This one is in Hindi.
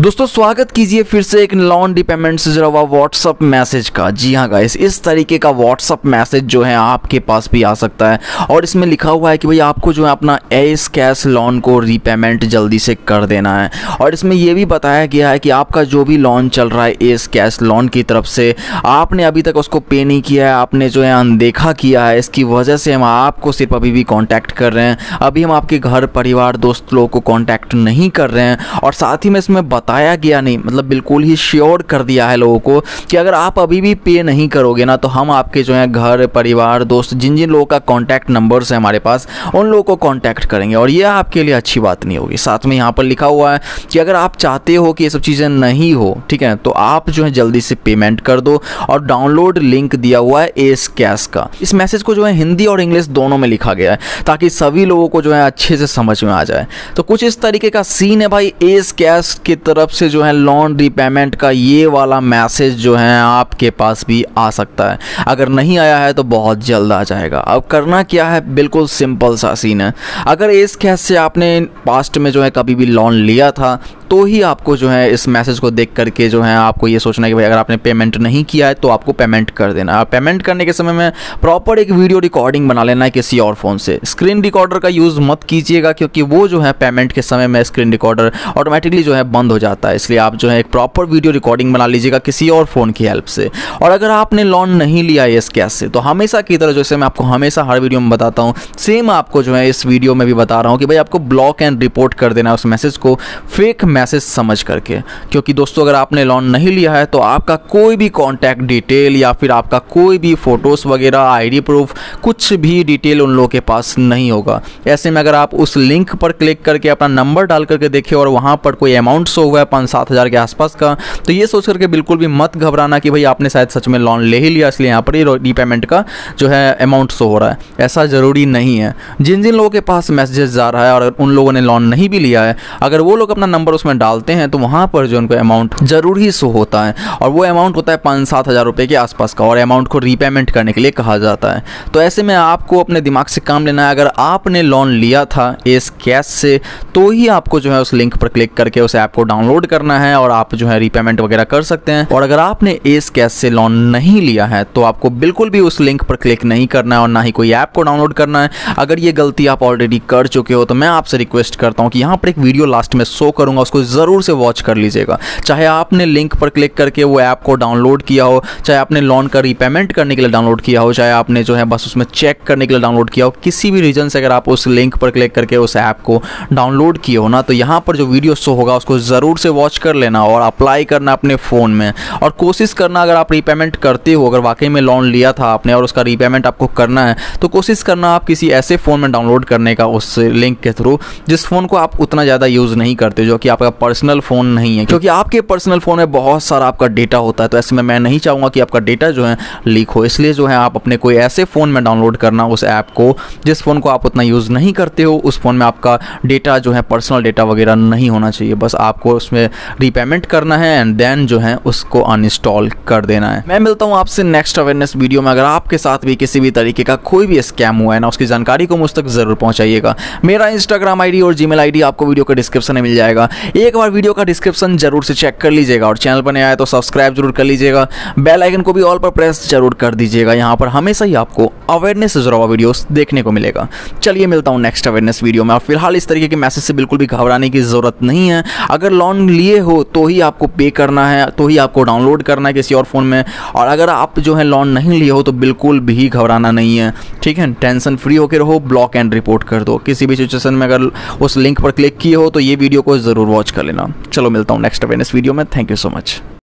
दोस्तों, स्वागत कीजिए फिर से एक लॉन डिपेंडेंट से जुड़ा हुआ व्हाट्सअप मैसेज का। जी हाँ गाइस इस तरीके का व्हाट्सअप मैसेज जो है आपके पास भी आ सकता है। और इसमें लिखा हुआ है कि भाई, आपको जो है अपना एस कैश लोन को रीपेमेंट जल्दी से कर देना है। और इसमें यह भी बताया गया है कि आपका जो भी लोन चल रहा है एस कैश लोन की तरफ़ से, आपने अभी तक उसको पे नहीं किया है, आपने जो है अनदेखा किया है। इसकी वजह से हम आपको सिर्फ़ अभी भी कॉन्टैक्ट कर रहे हैं। अभी हम आपके घर, परिवार, दोस्त लोगों को कॉन्टैक्ट नहीं कर रहे हैं। और साथ ही में इसमें बताया गया नहीं मतलब बिल्कुल ही श्योर कर दिया है लोगों को कि अगर आप अभी भी पे नहीं करोगे ना तो हम आपके जो है घर, परिवार, दोस्त जिन जिन लोगों का कॉन्टैक्ट नंबर्स है हमारे पास, उन लोगों को कॉन्टैक्ट करेंगे। और ये आपके लिए अच्छी बात नहीं होगी। साथ में यहाँ पर लिखा हुआ है कि अगर आप चाहते हो कि ये सब चीज़ें नहीं हो, ठीक है तो आप जो है जल्दी से पेमेंट कर दो और डाउनलोड लिंक दिया हुआ है एस कैश का। इस मैसेज को जो है हिंदी और इंग्लिश दोनों में लिखा गया है, ताकि सभी लोगों को जो है अच्छे से समझ में आ जाए। तो कुछ इस तरीके का सीन है भाई एस कैश की तरफ़ से जो है लोन रीपेमेंट का ये वाला मैसेज जो है आपके पास भी आ सकता है। अगर नहीं आया है तो बहुत जल्द आ जाएगा। अब करना क्या है? बिल्कुल सिंपल सा सीन है। अगर इस कैश से आपने पास्ट में जो है कभी भी लोन लिया था तो ही आपको जो है इस मैसेज को देख करके जो है आपको ये सोचना है कि भाई अगर आपने पेमेंट नहीं किया है तो आपको पेमेंट कर देना। पेमेंट करने के समय में प्रॉपर एक वीडियो रिकॉर्डिंग बना लेना है किसी और फ़ोन से। स्क्रीन रिकॉर्डर का यूज़ मत कीजिएगा, क्योंकि वो जो है पेमेंट के समय में स्क्रीन रिकॉर्डर ऑटोमेटिकली जो है बंद हो जाता है। इसलिए आप जो है एक प्रॉपर वीडियो रिकॉर्डिंग बना लीजिएगा किसी और फ़ोन की हेल्प से। और अगर आपने लोन नहीं लिया है इस कैश से तो हमेशा की तरह जैसे मैं आपको हमेशा हर वीडियो में बताता हूँ सेम आपको जो है इस वीडियो में भी बता रहा हूँ कि भाई आपको ब्लॉक एंड रिपोर्ट कर देना उस मैसेज को फेक मैसेज समझ करके। क्योंकि दोस्तों, अगर आपने लोन नहीं लिया है तो आपका कोई भी कॉन्टैक्ट डिटेल या फिर आपका कोई भी फ़ोटोज़ वगैरह आईडी प्रूफ कुछ भी डिटेल उन लोगों के पास नहीं होगा। ऐसे में अगर आप उस लिंक पर क्लिक करके अपना नंबर डाल करके देखें और वहाँ पर कोई अमाउंट शो हुआ है पाँच सात हज़ार के आसपास का। तो ये सोच करके बिल्कुल भी मत घबराना कि भाई आपने शायद सच में लोन ले ही लिया, इसलिए यहाँ पर ही रीपेमेंट का जो है अमाउंट शो हो रहा है। ऐसा ज़रूरी नहीं है। जिन जिन लोगों के पास मैसेजेस जा रहा है और उन लोगों ने लोन नहीं भी लिया है, अगर वो लोग अपना नंबर उसमें डालते हैं तो वहाँ पर जो उनको अमाउंट ज़रूर ही शो होता है। और वो अमाउंट होता है पाँच सात हज़ार रुपये के आसपास का और अमाउंट को रीपेमेंट करने के लिए कहा जाता है। तो ऐसे में आपको अपने दिमाग से काम लेना है। अगर आपने लोन लिया था, इस कैश से तो ही आपको जो है उस लिंक पर क्लिक करके उस ऐप को डाउनलोड करना है और आप जो है रीपेमेंट वगैरह कर सकते हैं। और अगर आपने एस कैश से लोन नहीं लिया है तो आपको बिल्कुल भी उस लिंक पर क्लिक नहीं करना है और ना ही कोई ऐप को डाउनलोड करना है। अगर ये गलती आप ऑलरेडी कर चुके हो तो मैं आपसे रिक्वेस्ट करता हूँ कि यहाँ पर एक वीडियो लास्ट में शो करूँगा, उसको ज़रूर से वॉच कर लीजिएगा। चाहे आपने लिंक पर क्लिक करके वो ऐप को डाउनलोड किया हो, चाहे आपने लोन का रीपेमेंट करने के लिए डाउनलोड किया हो, चाहे आपने जो है बस उसमें चेक करने के लिए डाउनलोड किया हो, किसी भी रीजन से अगर आप उस लिंक पर क्लिक करके उस ऐप को डाउनलोड किए हो ना तो यहाँ पर जो वीडियो शो होगा, उसको ज़रूर से वॉच कर लेना और अप्लाई करना अपने फ़ोन में। और कोशिश करना अगर आप रीपेमेंट करते हो, अगर वाकई में लोन लिया था आपने और उसका रीपेमेंट आपको करना है तो कोशिश करना आप किसी ऐसे फ़ोन में डाउनलोड करने का उस लिंक के थ्रू जिस फ़ोन को आप उतना ज़्यादा यूज़ नहीं करते, जो कि आपका पर्सनल फ़ोन नहीं है। क्योंकि आपके पर्सनल फ़ोन में बहुत सारा आपका डेटा होता है तो ऐसे में मैं नहीं चाहूँगा कि आपका डेटा जो है लीक हो। इसलिए जो है आप अपने कोई ऐसे फ़ोन में डाउनलोड करना उस ऐप को, जिस फ़ोन को आप उतना यूज़ नहीं करते हो, उस फ़ोन में आपका डेटा जो है पर्सनल डेटा वगैरह नहीं होना चाहिए। बस आपको उसमें रीपेमेंट करना है एंड देन जो है उसको अनइंस्टॉल कर देना है। मैं मिलता हूँ आपसे नेक्स्ट अवेयरनेस वीडियो में। अगर आपके साथ भी किसी भी तरीके का कोई भी स्कैम हुआ है ना, उसकी जानकारी को मुझ तक ज़रूर पहुँचाइएगा। मेरा इंस्टाग्राम आई और जी मेल आपको वीडियो के डिस्क्रिप्शन में मिल जाएगा। एक बार वीडियो का डिस्क्रिप्शन ज़रूर से चेक कर लीजिएगा और चैनल पर नया है तो सब्सक्राइब ज़रूर कर लीजिएगा। बेल आइकन को भी ऑल पर प्रेस ज़रूर कर दीजिएगा। यहाँ पर हमेशा ही आपको अवेयरनेस से जुड़ा हुआ वीडियोस देखने को मिलेगा। चलिए मिलता हूँ नेक्स्ट अवेयरनेस वीडियो में। और फ़िलहाल इस तरीके के मैसेज से बिल्कुल भी घबराने की ज़रूरत नहीं है। अगर लोन लिए हो तो ही आपको पे करना है तो ही आपको डाउनलोड करना है किसी और फ़ोन में। और अगर आप जो है लोन नहीं लिए हो तो बिल्कुल भी घबराना नहीं है। ठीक है? टेंशन फ्री होकर रहो ब्लॉक एंड रिपोर्ट कर दो। किसी भी सिचुएशन में अगर उस लिंक पर क्लिक किए हो तो ये वीडियो को ज़रूर वॉच कर लेना। चलो मिलता हूँ नेक्स्ट अवेयरनेस वीडियो में। Thank you so much